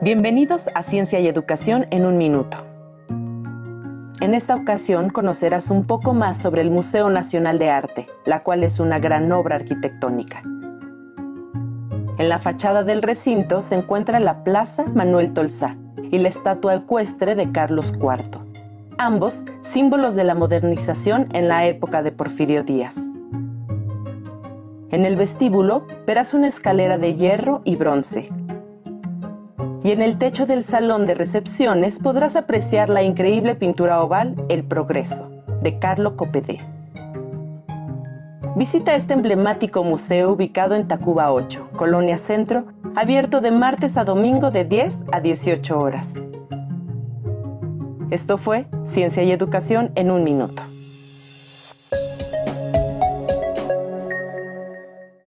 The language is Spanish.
Bienvenidos a Ciencia y Educación en un minuto. En esta ocasión conocerás un poco más sobre el Museo Nacional de Arte, la cual es una gran obra arquitectónica. En la fachada del recinto se encuentra la Plaza Manuel Tolsá y la estatua ecuestre de Carlos IV, ambos símbolos de la modernización en la época de Porfirio Díaz. En el vestíbulo verás una escalera de hierro y bronce, y en el techo del salón de recepciones podrás apreciar la increíble pintura oval El Progreso, de Carlo Copedé. Visita este emblemático museo ubicado en Tacuba 8, Colonia Centro, abierto de martes a domingo de 10 a 18 horas. Esto fue Ciencia y Educación en un minuto.